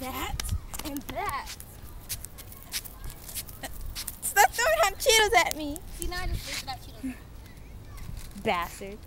that, and that. Stop throwing hot Cheetos at me. See, now I just wasted out Cheetos. Bastard.